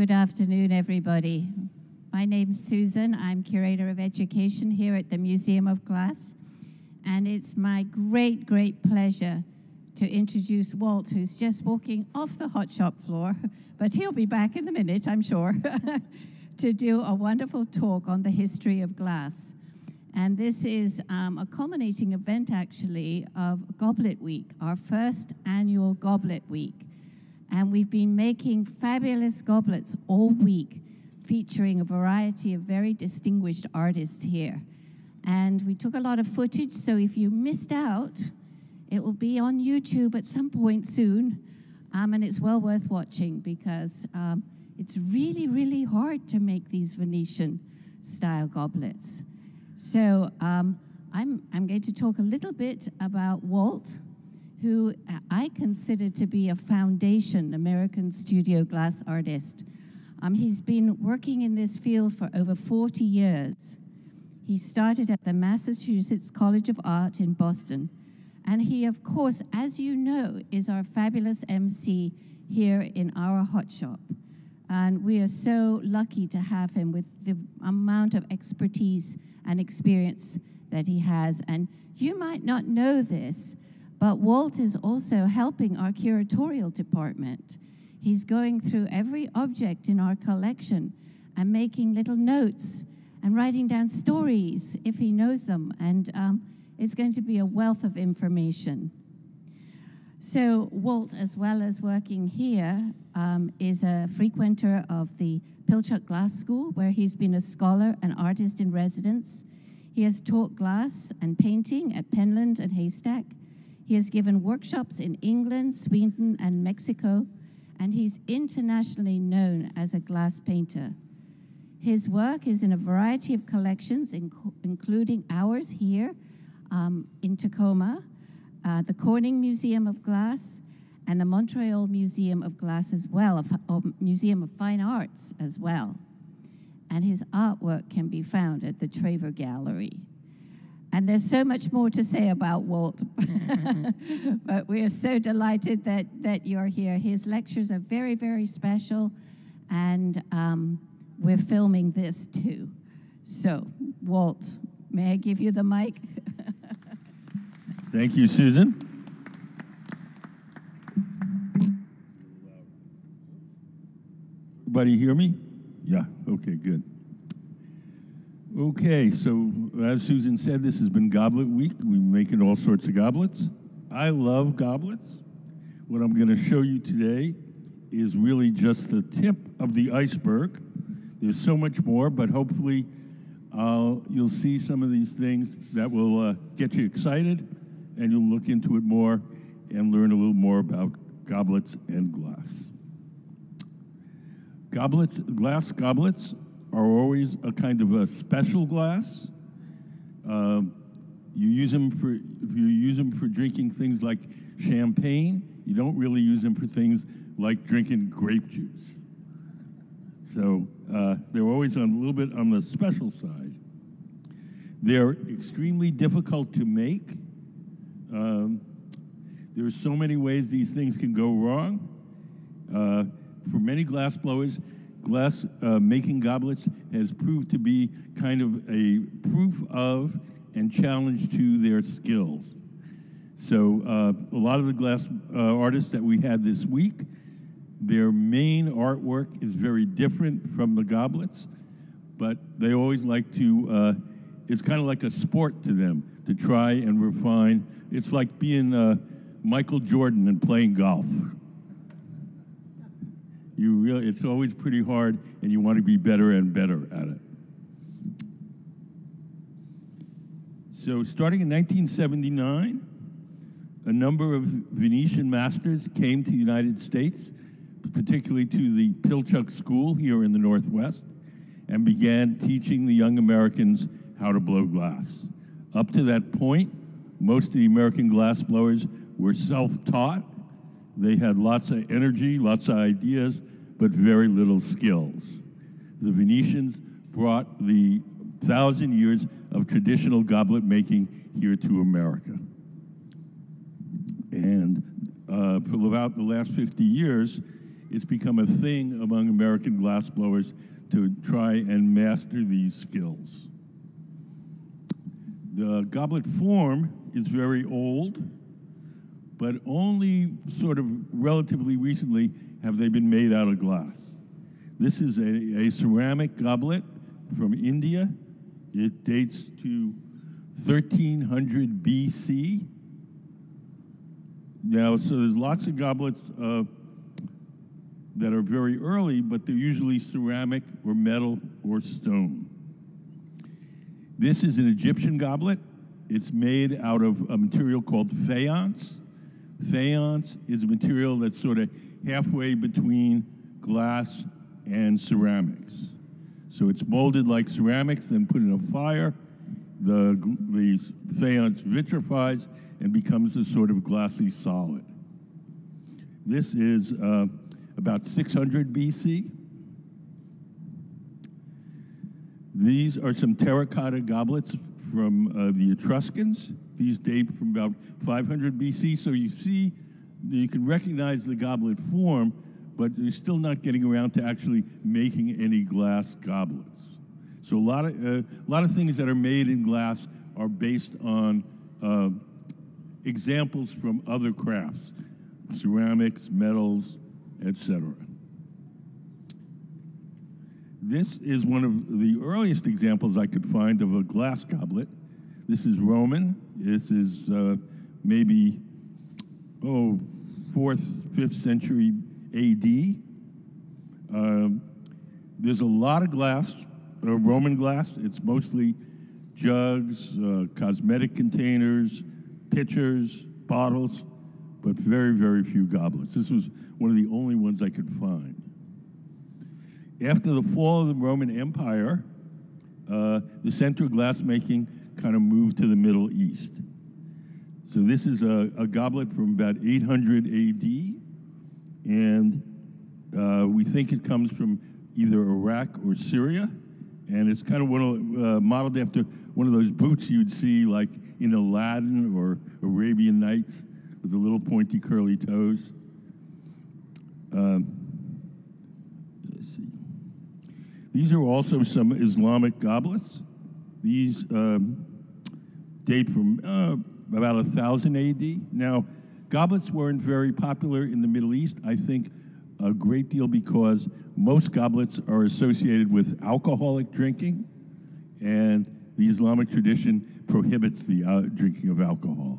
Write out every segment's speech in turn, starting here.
Good afternoon, everybody. My name's Susan. I'm Curator of Education here at the Museum of Glass. And it's my great, great pleasure to introduce Walt, who's just walking off the hot shop floor, but he'll be back in a minute, I'm sure, to do a wonderful talk on the history of glass. And this is um, a culminating event, actually, of Goblet Week, our first annual Goblet Week. And we've been making fabulous goblets all week, featuring a variety of very distinguished artists here. And we took a lot of footage, so if you missed out, it will be on YouTube at some point soon. Um, and it's well worth watching because um, it's really, really hard to make these Venetian style goblets. So um, I'm, I'm going to talk a little bit about Walt, who I consider to be a foundation American studio glass artist. Um, he's been working in this field for over 40 years. He started at the Massachusetts College of Art in Boston. And he, of course, as you know, is our fabulous MC here in our hot shop. And we are so lucky to have him with the amount of expertise and experience that he has. And you might not know this, but Walt is also helping our curatorial department. He's going through every object in our collection and making little notes and writing down stories if he knows them. And um, it's going to be a wealth of information. So, Walt, as well as working here, um, is a frequenter of the Pilchuck Glass School, where he's been a scholar and artist in residence. He has taught glass and painting at Penland and Haystack. He has given workshops in England, Sweden, and Mexico, and he's internationally known as a glass painter. His work is in a variety of collections, inc including ours here um, in Tacoma, uh, the Corning Museum of Glass, and the Montreal Museum of Glass as well, of Museum of Fine Arts as well. And his artwork can be found at the Traver Gallery. And there's so much more to say about Walt, but we are so delighted that, that you're here. His lectures are very, very special, and um, we're filming this too. So, Walt, may I give you the mic? Thank you, Susan. Everybody hear me? Yeah, okay, good. Okay, so as Susan said, this has been Goblet Week. We're making all sorts of goblets. I love goblets. What I'm going to show you today is really just the tip of the iceberg. There's so much more, but hopefully uh, you'll see some of these things that will uh, get you excited and you'll look into it more and learn a little more about goblets and glass. Goblets, glass goblets are always a kind of a special glass. Uh, you use them for if you use them for drinking things like champagne. You don't really use them for things like drinking grape juice. So uh, they're always on a little bit on the special side. They're extremely difficult to make. Um, there are so many ways these things can go wrong. Uh, for many glass blowers, glass uh, making goblets has proved to be kind of a proof of and challenge to their skills. So uh, a lot of the glass uh, artists that we had this week, their main artwork is very different from the goblets, but they always like to, uh, it's kind of like a sport to them to try and refine. It's like being uh, Michael Jordan and playing golf you really, it's always pretty hard, and you want to be better and better at it. So, starting in 1979, a number of Venetian masters came to the United States, particularly to the Pilchuck School here in the Northwest, and began teaching the young Americans how to blow glass. Up to that point, most of the American glass blowers were self taught. They had lots of energy, lots of ideas, but very little skills. The Venetians brought the thousand years of traditional goblet making here to America. And uh, for about the last 50 years, it's become a thing among American glassblowers to try and master these skills. The goblet form is very old, but only sort of relatively recently have they been made out of glass. This is a, a ceramic goblet from India. It dates to 1300 BC. Now, so there's lots of goblets uh, that are very early, but they're usually ceramic or metal or stone. This is an Egyptian goblet. It's made out of a material called faience. Faience is a material that's sort of halfway between glass and ceramics. So it's molded like ceramics, then put in a fire. The, the faience vitrifies and becomes a sort of glassy solid. This is uh, about 600 BC. These are some terracotta goblets from uh, the Etruscans. These date from about 500 BC. So you see, you can recognize the goblet form, but you're still not getting around to actually making any glass goblets. So a lot of, uh, a lot of things that are made in glass are based on uh, examples from other crafts, ceramics, metals, etc. This is one of the earliest examples I could find of a glass goblet. This is Roman. This is uh, maybe, oh, fourth, fifth century AD. Um, there's a lot of glass, uh, Roman glass. It's mostly jugs, uh, cosmetic containers, pitchers, bottles, but very, very few goblets. This was one of the only ones I could find. After the fall of the Roman Empire, uh, the center of glassmaking kind of moved to the Middle East. So this is a, a goblet from about 800 AD, and uh, we think it comes from either Iraq or Syria, and it's kind of one of, uh, modeled after one of those boots you'd see like in Aladdin or Arabian Nights with the little pointy curly toes. Um, let's see. These are also some Islamic goblets. These um, date from uh, about 1000 AD. Now, goblets weren't very popular in the Middle East, I think a great deal because most goblets are associated with alcoholic drinking, and the Islamic tradition prohibits the uh, drinking of alcohol.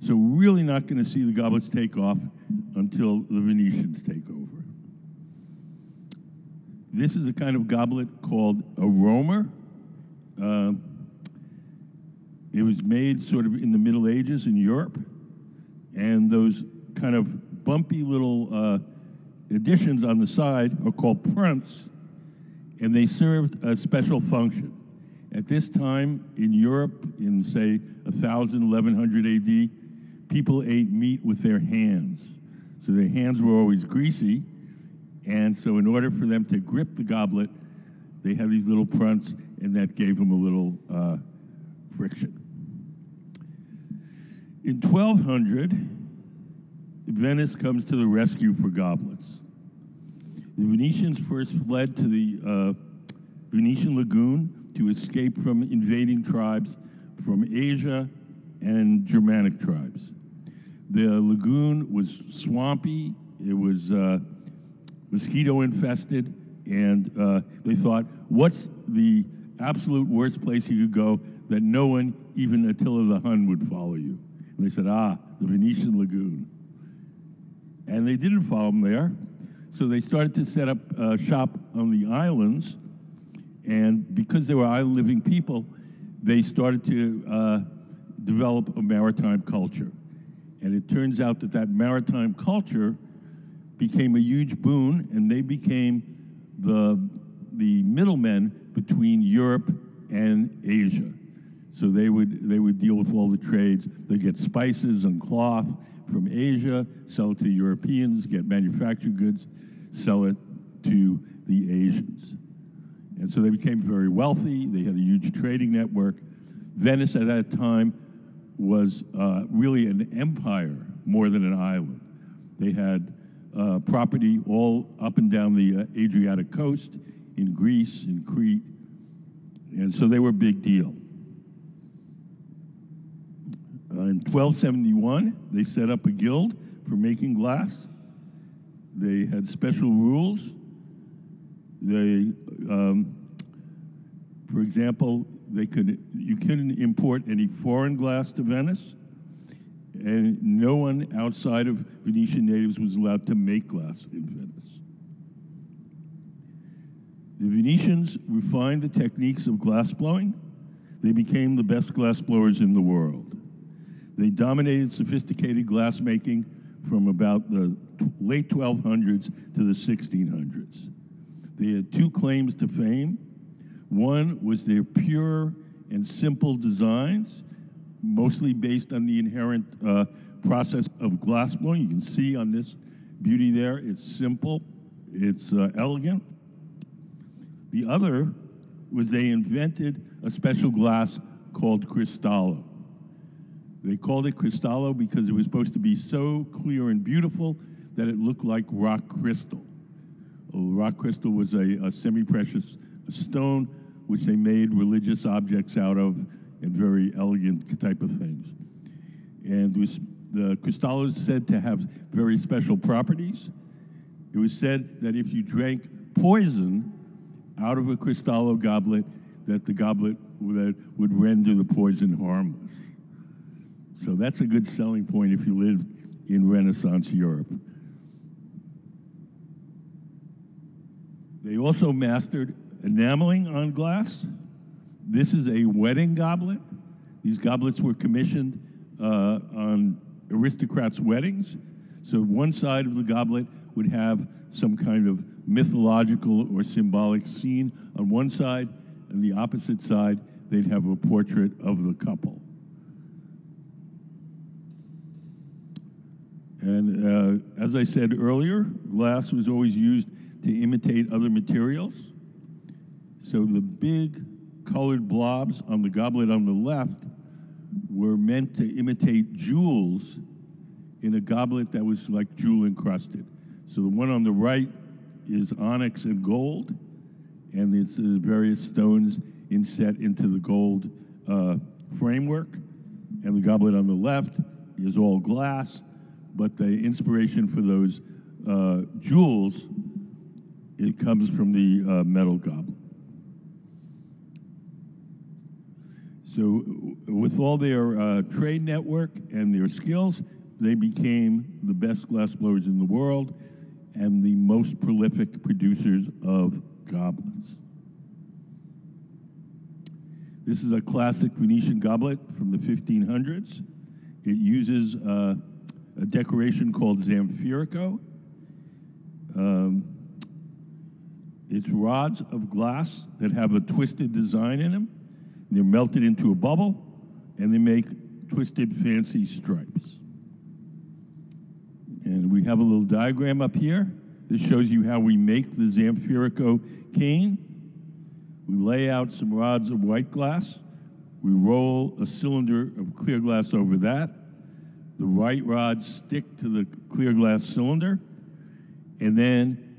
So we're really not going to see the goblets take off until the Venetians take over. This is a kind of goblet called a romer. Uh, it was made sort of in the Middle Ages in Europe, and those kind of bumpy little uh, additions on the side are called prunts, and they served a special function. At this time in Europe, in say 1000, 1100 AD, people ate meat with their hands. So their hands were always greasy. And so, in order for them to grip the goblet, they had these little prunts, and that gave them a little uh, friction. In 1200, Venice comes to the rescue for goblets. The Venetians first fled to the uh, Venetian lagoon to escape from invading tribes from Asia and Germanic tribes. The lagoon was swampy, it was uh, mosquito infested, and uh, they thought, what's the absolute worst place you could go that no one, even Attila the Hun, would follow you? And they said, ah, the Venetian lagoon. And they didn't follow them there, so they started to set up uh, shop on the islands, and because they were island living people, they started to uh, develop a maritime culture. And it turns out that that maritime culture became a huge boon, and they became the, the middlemen between Europe and Asia. So they would, they would deal with all the trades. They get spices and cloth from Asia, sell to Europeans, get manufactured goods, sell it to the Asians. And so they became very wealthy. They had a huge trading network. Venice at that time was uh, really an empire more than an island. They had uh, property all up and down the uh, Adriatic coast in Greece, in Crete, and so they were a big deal. Uh, in 1271, they set up a guild for making glass. They had special rules. They, um, for example, they could you couldn't import any foreign glass to Venice, and no one outside of Venetian natives was allowed to make glass in Venice. The Venetians refined the techniques of glass blowing. They became the best glass blowers in the world. They dominated sophisticated glassmaking from about the late 1200s to the 1600s. They had two claims to fame. One was their pure and simple designs, mostly based on the inherent uh, process of glass blowing. You can see on this beauty there, it's simple, it's uh, elegant. The other was they invented a special glass called Cristallo. They called it Cristallo because it was supposed to be so clear and beautiful that it looked like rock crystal. Rock crystal was a, a semi-precious stone which they made religious objects out of and very elegant type of things. And was, the Cristallo is said to have very special properties. It was said that if you drank poison out of a Cristallo goblet, that the goblet would, would render the poison harmless. So that's a good selling point if you lived in Renaissance Europe. They also mastered enameling on glass. This is a wedding goblet. These goblets were commissioned uh, on aristocrats' weddings. So one side of the goblet would have some kind of mythological or symbolic scene on one side, and the opposite side, they'd have a portrait of the couple. And uh, as I said earlier, glass was always used to imitate other materials. So the big colored blobs on the goblet on the left were meant to imitate jewels in a goblet that was like jewel encrusted. So the one on the right is onyx and gold, and it's uh, various stones inset into the gold uh, framework. And the goblet on the left is all glass, but the inspiration for those uh, jewels, it comes from the uh, metal goblet. So with all their uh, trade network and their skills, they became the best glassblowers in the world and the most prolific producers of goblets. This is a classic Venetian goblet from the 1500s. It uses uh, a decoration called Zanfirico. Um, it's rods of glass that have a twisted design in them. They're melted into a bubble, and they make twisted, fancy stripes. And we have a little diagram up here. This shows you how we make the Zanfirico cane. We lay out some rods of white glass. We roll a cylinder of clear glass over that. The white rods stick to the clear glass cylinder. And then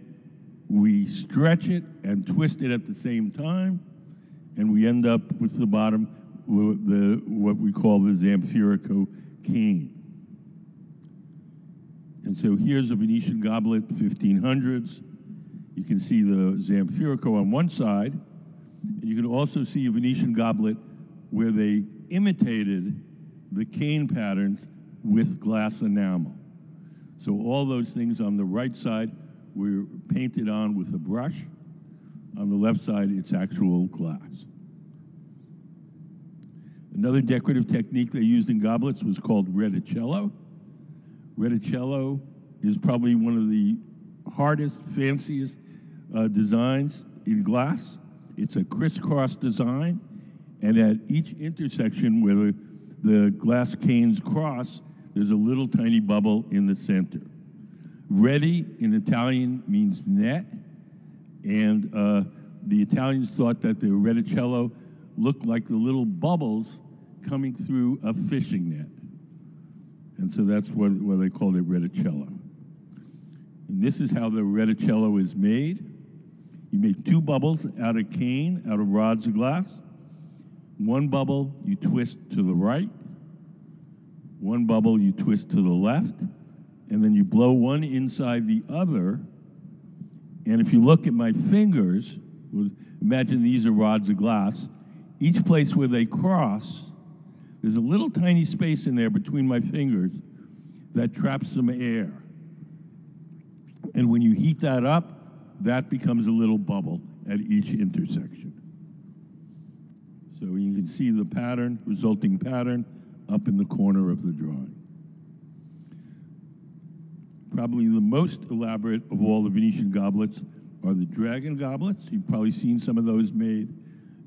we stretch it and twist it at the same time. And we end up with the bottom, the, what we call the Zanfirico cane. And so here's a Venetian goblet, 1500s. You can see the Zanfirico on one side, and you can also see a Venetian goblet where they imitated the cane patterns with glass enamel. So all those things on the right side were painted on with a brush. On the left side, it's actual glass. Another decorative technique they used in goblets was called reticello. Reticello is probably one of the hardest, fanciest uh, designs in glass. It's a crisscross design, and at each intersection where the, the glass canes cross, there's a little tiny bubble in the center. Rete in Italian means net, and uh, the Italians thought that the reticello looked like the little bubbles coming through a fishing net. And so that's what, what they called it reticello. And this is how the reticello is made. You make two bubbles out of cane, out of rods of glass. One bubble you twist to the right, one bubble you twist to the left, and then you blow one inside the other. And if you look at my fingers, imagine these are rods of glass. Each place where they cross, there's a little tiny space in there between my fingers that traps some air. And when you heat that up, that becomes a little bubble at each intersection. So you can see the pattern, resulting pattern, up in the corner of the drawing. Probably the most elaborate of all the Venetian goblets are the dragon goblets. You've probably seen some of those made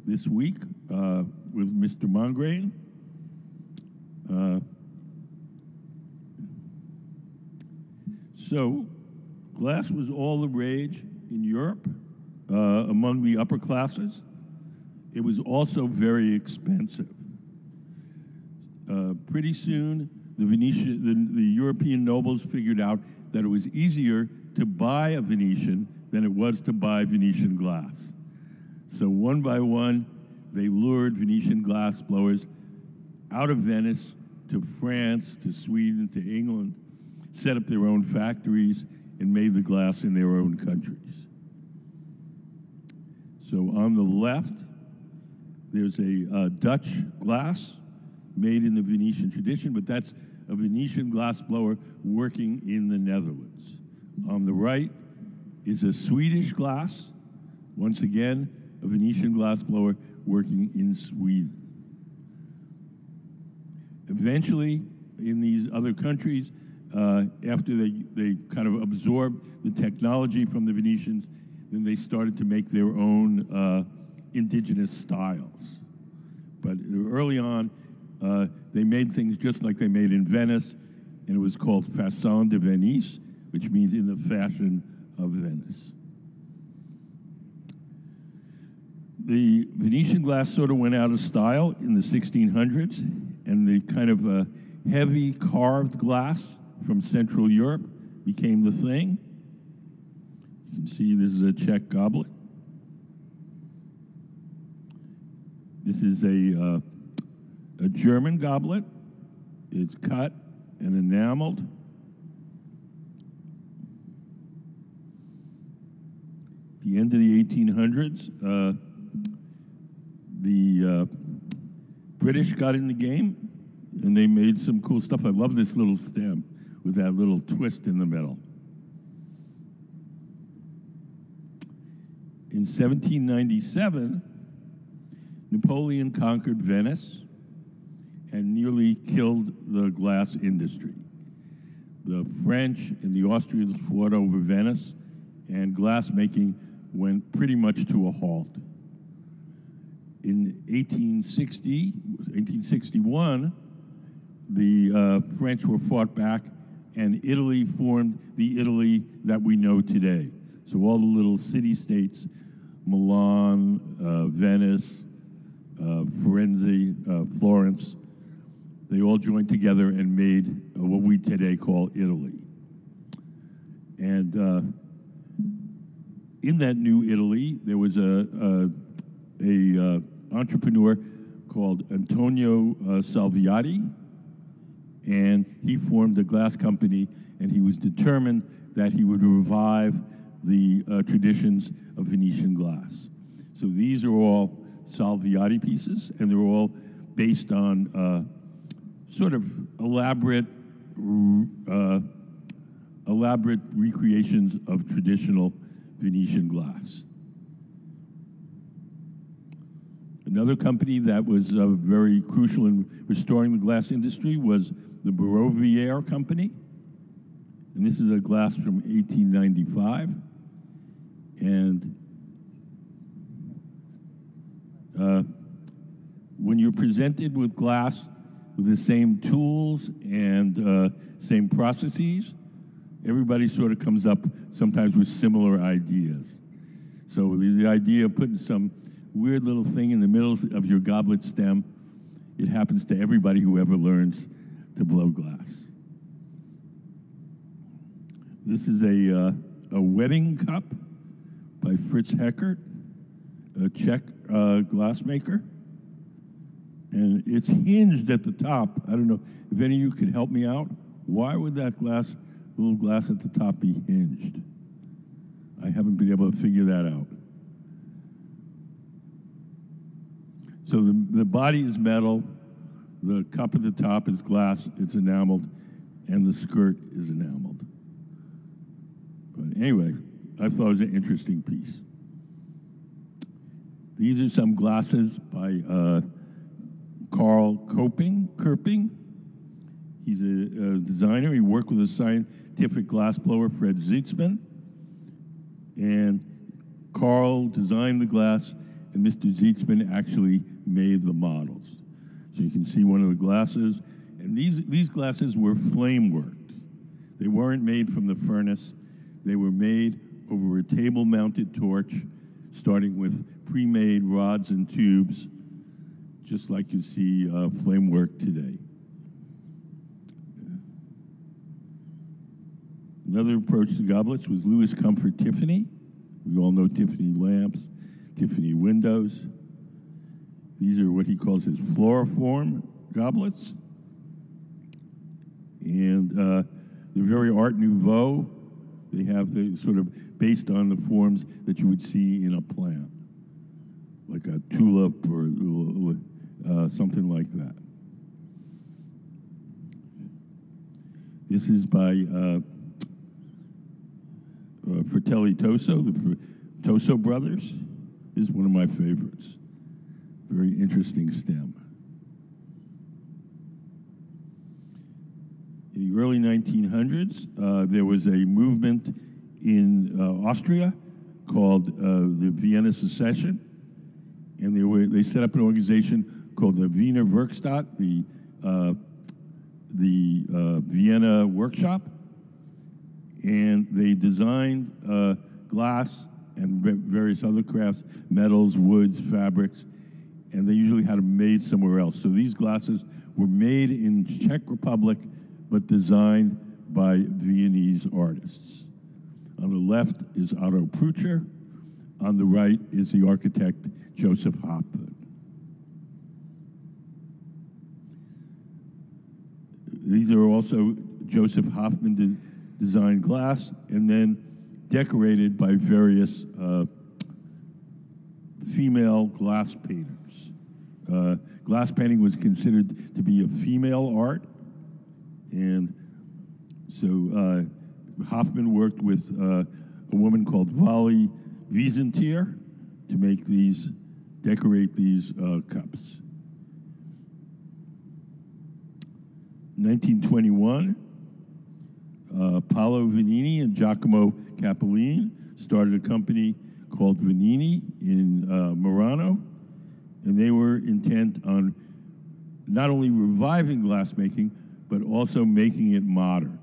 this week uh, with Mr. Mongrain. Uh, so, glass was all the rage in Europe uh, among the upper classes. It was also very expensive. Uh, pretty soon, the, Venetian, the, the European nobles figured out that it was easier to buy a Venetian than it was to buy Venetian glass. So one by one, they lured Venetian glass blowers out of Venice to France, to Sweden, to England, set up their own factories, and made the glass in their own countries. So on the left, there's a uh, Dutch glass made in the Venetian tradition, but that's a Venetian glass blower working in the Netherlands. On the right is a Swedish glass, once again, a Venetian glass blower working in Sweden. Eventually, in these other countries, uh, after they, they kind of absorbed the technology from the Venetians, then they started to make their own uh, indigenous styles. But early on, uh, they made things just like they made in Venice, and it was called Façon de Venise, which means in the fashion of Venice. The Venetian glass sort of went out of style in the 1600s, and the kind of uh, heavy carved glass from Central Europe became the thing. You can see this is a Czech goblet. This is a, uh, a German goblet. It's cut and enameled. At the end of the 1800s, uh, the uh, British got in the game and they made some cool stuff. I love this little stem with that little twist in the middle. In 1797, Napoleon conquered Venice and nearly killed the glass industry. The French and the Austrians fought over Venice, and glassmaking went pretty much to a halt. In 1860, 1861, the uh, French were fought back, and Italy formed the Italy that we know today. So all the little city-states, Milan, uh, Venice, uh, Firenze, uh, Florence, they all joined together and made uh, what we today call Italy. And uh, in that new Italy, there was a, a, a uh, entrepreneur called Antonio uh, Salviati, and he formed a glass company, and he was determined that he would revive the uh, traditions of Venetian glass. So these are all Salviati pieces, and they're all based on uh, sort of elaborate, uh, elaborate recreations of traditional Venetian glass. Another company that was uh, very crucial in restoring the glass industry was the Barovier Company. And this is a glass from 1895. And uh, when you're presented with glass with the same tools and uh, same processes, everybody sort of comes up sometimes with similar ideas. So the idea of putting some weird little thing in the middle of your goblet stem, it happens to everybody who ever learns to blow glass. This is a, uh, a wedding cup by Fritz Heckert, a Czech uh, glassmaker. And it's hinged at the top. I don't know if any of you could help me out. Why would that glass, little glass at the top be hinged? I haven't been able to figure that out. So the, the body is metal, the cup at the top is glass, it's enameled, and the skirt is enameled. But anyway, I thought it was an interesting piece. These are some glasses by uh, Carl Koping, Kerping. He's a, a, designer. He worked with a scientific glassblower, Fred Zitzmann. And Carl designed the glass, and Mr. Zitzmann actually made the models. So you can see one of the glasses. And these, these glasses were flame worked. They weren't made from the furnace. They were made over a table mounted torch, starting with pre made rods and tubes, just like you see uh, flame work today. Another approach to goblets was Louis Comfort Tiffany. We all know Tiffany lamps, Tiffany windows. These are what he calls his floriform goblets. And uh, they're very Art Nouveau. They have the sort of based on the forms that you would see in a plant, like a tulip or uh, something like that. This is by uh, uh, Fratelli Toso, the Toso brothers. This is one of my favorites. Very interesting stem. In the early 1900s, uh, there was a movement in uh, Austria called uh, the Vienna Secession, and they, were, they set up an organization called the Wiener Werkstatt, the, uh, the uh, Vienna Workshop, and they designed uh, glass and various other crafts, metals, woods, fabrics, and they usually had them made somewhere else. So these glasses were made in Czech Republic, but designed by Viennese artists. On the left is Otto Prutscher. On the right is the architect Joseph Hoffman. These are also Joseph Hoffman de designed glass and then decorated by various uh, female glass painters. Uh, glass painting was considered to be a female art, and so uh, Hoffman worked with uh, a woman called Vali Wieselthier to make these, decorate these uh, cups. 1921, uh, Paolo Venini and Giacomo Cappellin started a company called Venini in uh, Murano, and they were intent on not only reviving glassmaking, but also making it modern.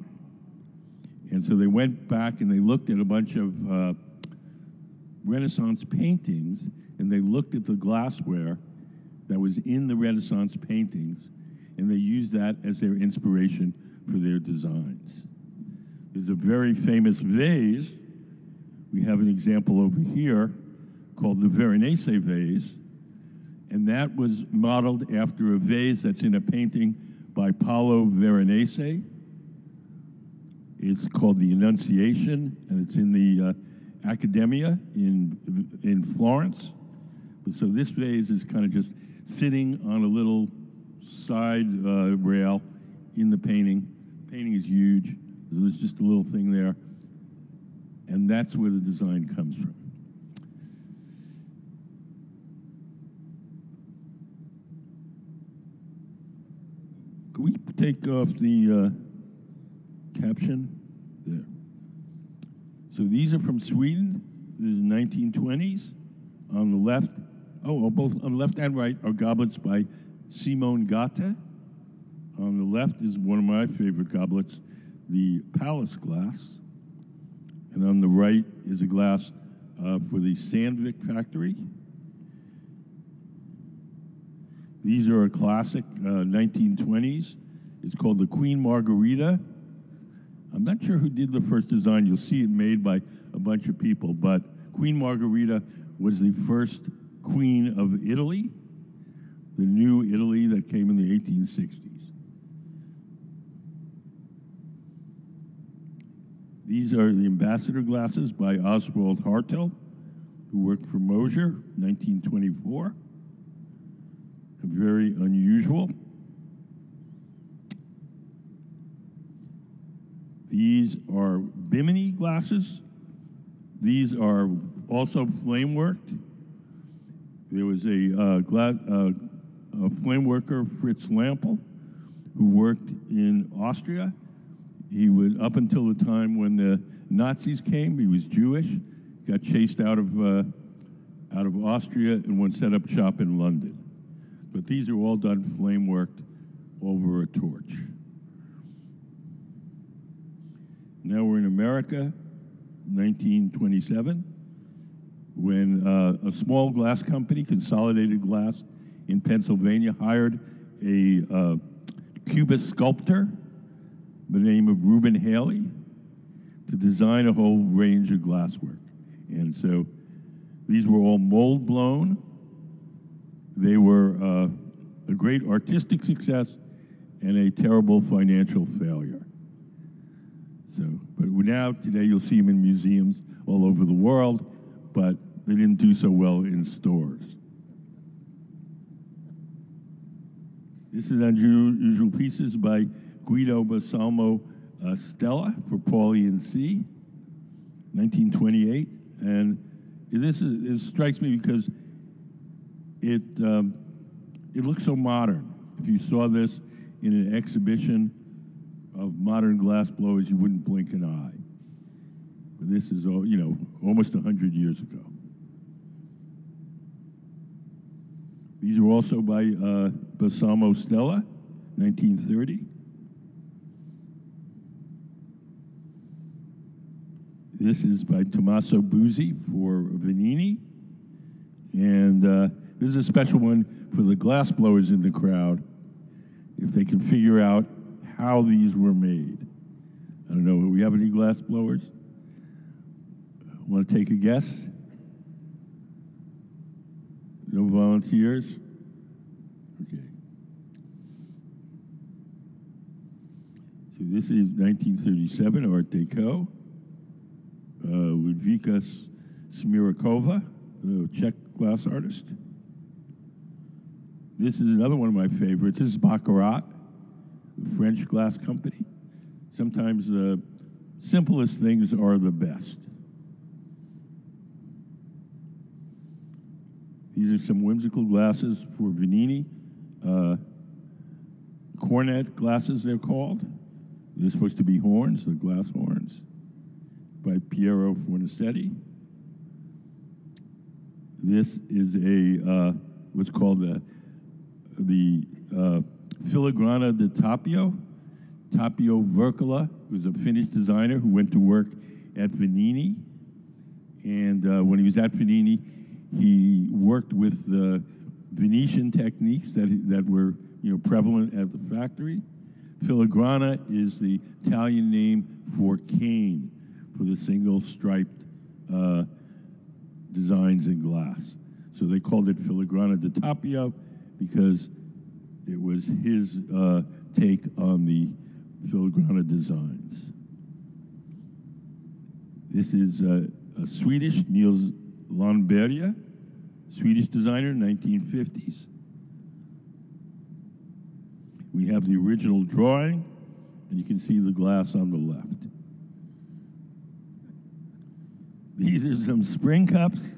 And so they went back and they looked at a bunch of uh, Renaissance paintings, and they looked at the glassware that was in the Renaissance paintings, and they used that as their inspiration for their designs. There's a very famous vase. We have an example over here called the Veronese vase, and that was modeled after a vase that's in a painting by Paolo Veronese. It's called the Annunciation, and it's in the uh, in, in Florence. So this vase is kind of just sitting on a little side uh, rail in the painting. Painting is huge. There's just a little thing there. And that's where the design comes from. Can we take off the uh, caption? There. So these are from Sweden. This is 1920s. On the left, oh, both on the left and right are goblets by Simon Gate. On the left is one of my favorite goblets, the Palace glass. And on the right is a glass uh, for the Sandvik factory. These are a classic uh, 1920s. It's called the Queen Margarita. I'm not sure who did the first design. You'll see it made by a bunch of people, but Queen Margherita was the first queen of Italy, the new Italy that came in the 1860s. These are the ambassador glasses by Oswald Haerdtl, who worked for Moser, 1924. Very unusual. These are Bimini glasses. These are also flame worked. There was a, uh, gla- uh, a flame worker, Fritz Lampl, who worked in Austria. He was up until the time when the Nazis came. He was Jewish. Got chased out of uh, out of Austria and went set up shop in London. But these are all done flame worked over a torch. Now we're in America, 1927, when uh, a small glass company, Consolidated Glass in Pennsylvania, hired a uh, cubist sculptor by the name of Reuben Haley to design a whole range of glasswork. And so these were all mold blown. They were uh, a great artistic success and a terrible financial failure. So, but now today you'll see them in museums all over the world, but they didn't do so well in stores. This is unusual pieces by Guido Balsamo uh, Stella for Pauly and C, 1928, and this is, this strikes me because it um, it looks so modern. If you saw this in an exhibition of modern glass blowers, you wouldn't blink an eye. But this is, all, you know, almost 100 years ago. These are also by uh, Balsamo Stella, 1930. This is by Tommaso Buzzi for Venini. And uh, this is a special one for the glass blowers in the crowd, if they can figure out how these were made. I don't know, do we have any glass blowers? Want to take a guess? No volunteers? Okay. So this is 1937 Art Deco. Uh, Ludvika Smrčková, a Czech glass artist. This is another one of my favorites. This is Baccarat, the French glass company. Sometimes the simplest things are the best. These are some whimsical glasses for Venini. Uh, cornet glasses, they're called. They're supposed to be horns, the glass horns, by Piero Fornasetti. This is a uh, what's called the the uh, Filigrana di Tapio. Tapio Wirkkala was a Finnish designer who went to work at Venini. And uh, when he was at Venini, he worked with the Venetian techniques that, that were you know, prevalent at the factory. Filigrana is the Italian name for cane, for the single striped uh, designs in glass. So they called it Filigrana di Tapio because it was his uh, take on the filigrana designs. This is a Swedish, Niels Lundberga, Swedish designer, 1950s. We have the original drawing, and you can see the glass on the left. These are some spring cups.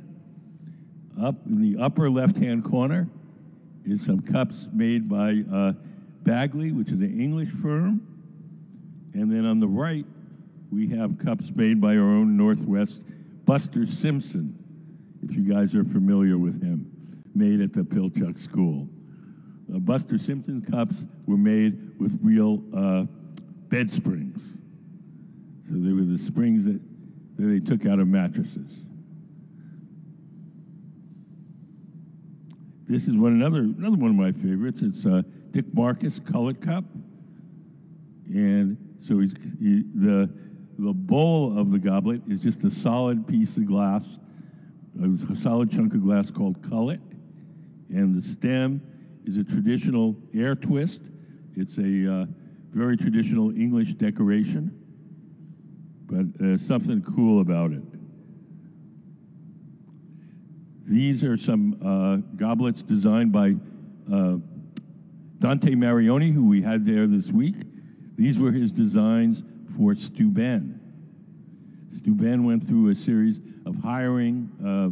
Up in the upper left-hand corner is some cups made by uh, Bagley, which is an English firm. And then on the right, we have cups made by our own Northwest Buster Simpson, if you guys are familiar with him, made at the Pilchuck School. Uh, Buster Simpson cups were made with real uh, bed springs. So they were the springs that, that they took out of mattresses. This is one another another one of my favorites. It's Dick Marquis Colored Cup, and So he's, he, the, the bowl of the goblet is just a solid piece of glass, a solid chunk of glass called cullet. And the stem is a traditional air twist. It's a uh, very traditional English decoration, but there's something cool about it. These are some uh, goblets designed by uh, Dante Marioni, who we had there this week. These were his designs for Steuben. Steuben went through a series of hiring uh,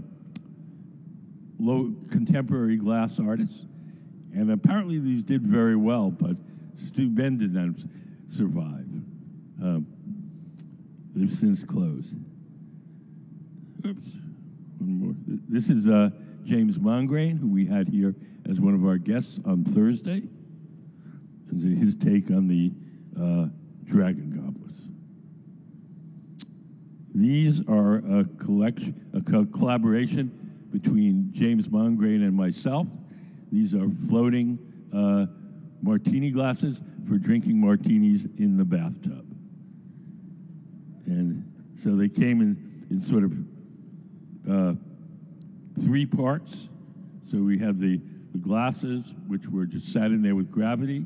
low contemporary glass artists, and apparently these did very well, but Steuben did not survive. Um, they've since closed. Oops, one more. This is uh, James Mongrain, who we had here as one of our guests on Thursday. And his take on the uh, dragon goblets. These are a collection, a co collaboration between James Mongrain and myself. These are floating uh, martini glasses for drinking martinis in the bathtub. And so they came in, in sort of uh, three parts. So we have the, the glasses, which were just sat in there with gravity.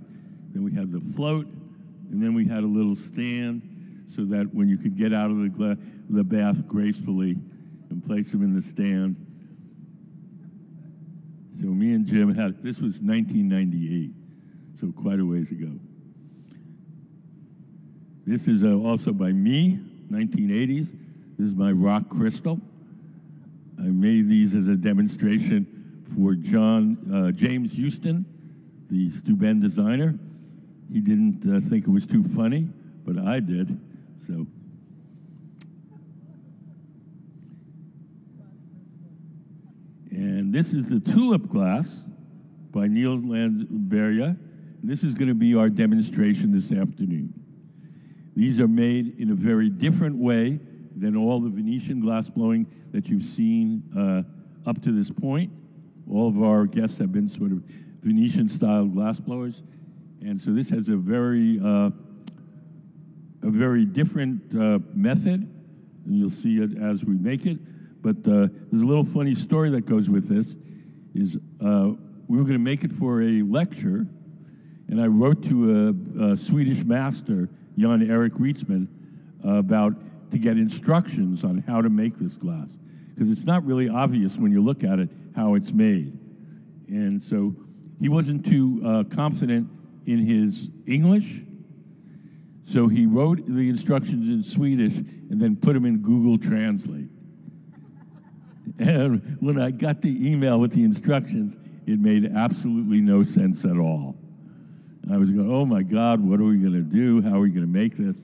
Then we had the float, and then we had a little stand so that when you could get out of the, the bath gracefully and place them in the stand. So me and Jim had, this was 1998, so quite a ways ago. This is uh, also by me, 1980s. This is my rock crystal. I made these as a demonstration for John uh, James Houston, the Steuben designer. He didn't uh, think it was too funny, but I did. So. And this is the tulip glass by Niels Landbergia. This is going to be our demonstration this afternoon. These are made in a very different way than all the Venetian glass blowing that you've seen uh, up to this point. All of our guests have been sort of Venetian style glass blowers. And so this has a very, uh, a very different uh, method, and you'll see it as we make it. But uh, there's a little funny story that goes with this, is uh, we were gonna make it for a lecture, and I wrote to a, a Swedish master, Jan Erik Ritzman, about to get instructions on how to make this glass. Because it's not really obvious when you look at it how it's made. And so he wasn't too uh, confident in his English. So he wrote the instructions in Swedish and then put them in Google Translate. And when I got the email with the instructions, it made absolutely no sense at all. I was going, oh my God, what are we going to do? How are we going to make this?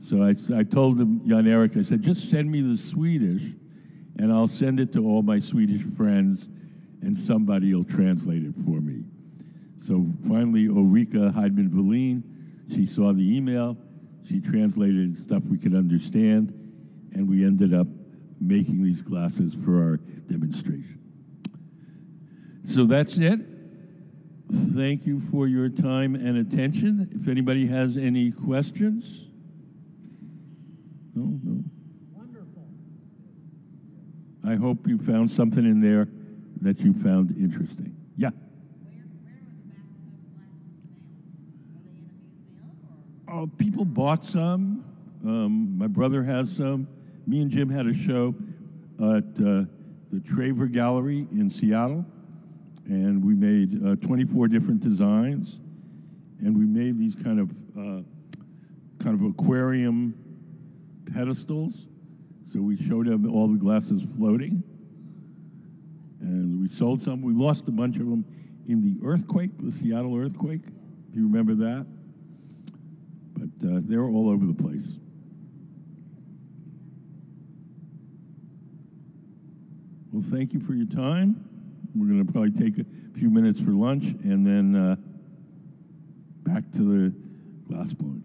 So I, I told him, Jan Erik, I said, just send me the Swedish, and I'll send it to all my Swedish friends, and somebody will translate it for me. So finally, Ulrica Hydman Vallien, she saw the email, she translated stuff we could understand, and we ended up making these glasses for our demonstration. So that's it. Thank you for your time and attention. If anybody has any questions, no, no. Wonderful. I hope you found something in there that you found interesting. Yeah. Uh, people bought some. Um, my brother has some. Me and Jim had a show at uh, the Traver Gallery in Seattle, and we made uh, 24 different designs, and we made these kind of uh, kind of aquarium pedestals. So we showed them all the glasses floating, and we sold some. We lost a bunch of them in the earthquake, the Seattle earthquake. You remember that but uh, they're all over the place. Well, thank you for your time. We're going to probably take a few minutes for lunch and then uh, back to the glass blowing.